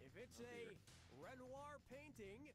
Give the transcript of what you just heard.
If it's a Renoir painting,